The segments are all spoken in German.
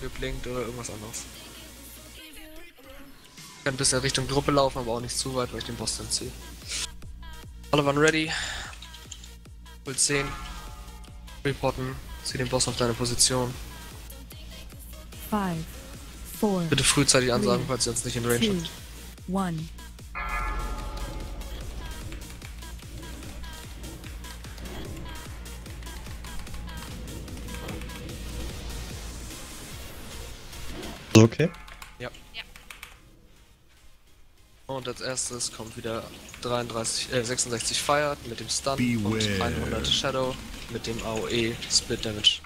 geblinkt oder irgendwas anderes. Ich kann ein bisschen Richtung Gruppe laufen, aber auch nicht zu weit, weil ich den Boss dann ziehe. Alle waren ready. Pull 10. Reporten. Zieh den Boss auf deine Position. Five, four, Bitte frühzeitig ansagen, falls ihr uns nicht in Range two, habt. one. Okay. Und als erstes kommt wieder 33, äh, 66 Fire mit dem Stun und Beware. 100 Shadow mit dem AOE Split Damage.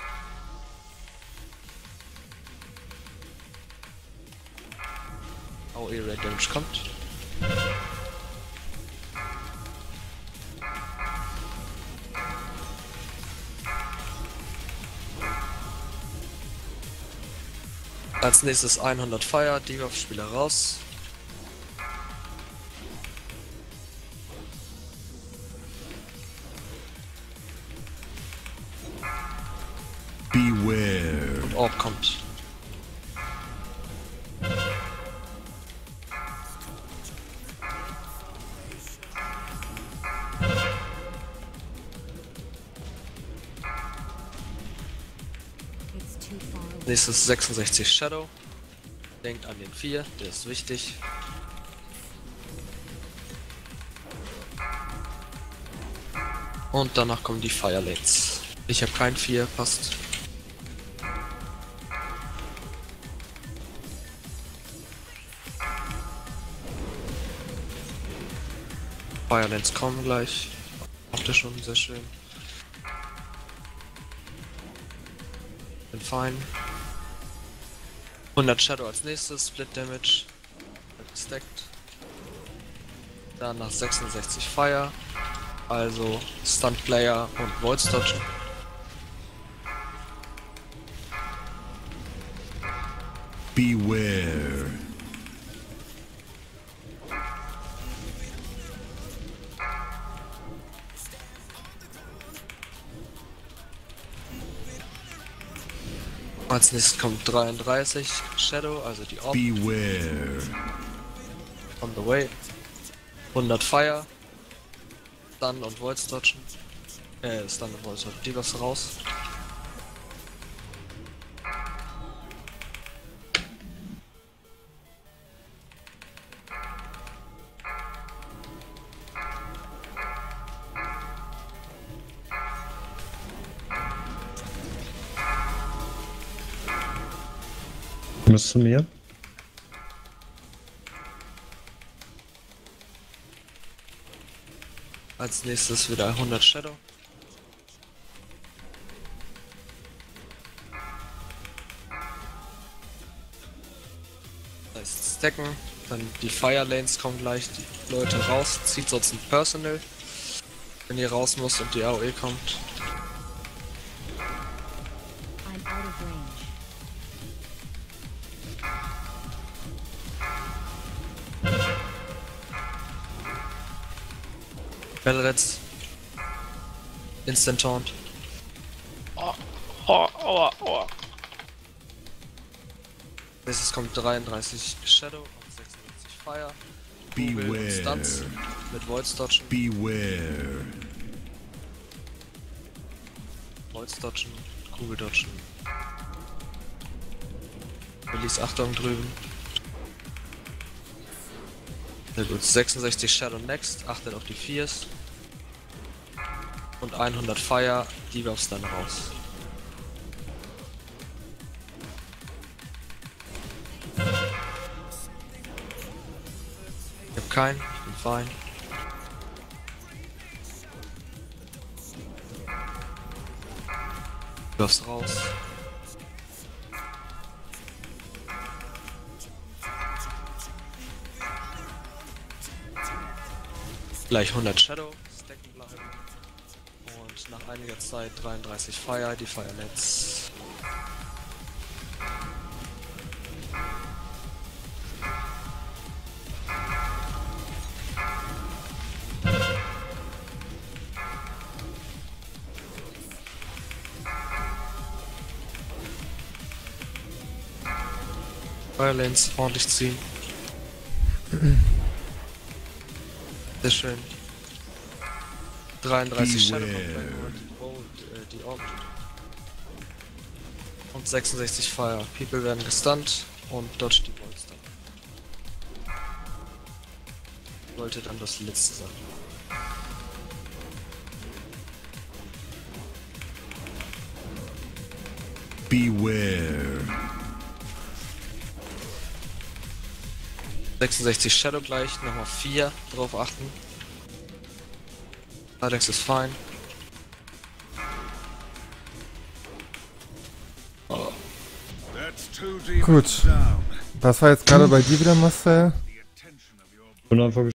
AOE Red Damage kommt. Als nächstes 100 Fire, Debuff Spieler raus. Beware. und Orb kommt. Nächstes 66 Shadow. Denkt an den 4, der ist wichtig. Und danach kommen die Firelanes. Ich habe kein 4, passt. Firelanes kommen gleich. Habt ihr schon, sehr schön. Fein. 100 Shadow als nächstes, Split Damage. Wird Gestackt. Danach 66 Fire. Also Stunt Player und Void Dodgen. Beware. Als nächstes kommt 33 Shadow, also die Orb Beware. on the way. 100 Fire. Stun und Void Dodgen. Äh, Stun und Void Dodgen. Die was raus. Bis zu mir. Als nächstes wieder 100 Shadow. Das heißt stacken, dann die Fire Lanes kommen gleich, die Leute raus, zieht sonst ein Personal, wenn ihr raus müsst und die AOE kommt. I'm out of range. Bellreds. Instant Taunt. Nächstes kommt 33 Shadow und 66 Fire. Und Stunts Beware. mit Void Dodgen. Beware. Void Dodgen, Kugel Dodgen. Willis Achtung drüben. Sehr gut, 66 Shadow Next, achtet auf die 4s. Und 100 Fire, die wirfst dann raus. Ich hab keinen, ich bin fein. Wirfst raus. Gleich 100 Shadow stacken bleiben. Und nach einiger Zeit 33 Fire, die Fire Nets. Firelanes ordentlich ziehen. Sehr schön. 33 Shadow äh. Und 66 Fire. People werden gestunt und dodge die Bolts dann. Sollte dann das letzte sein. Beware. 66 Shadow gleich, nochmal 4 drauf achten. Alex ist fein. Gut. Was war jetzt gerade bei dir wieder, Marcel? Bin einfach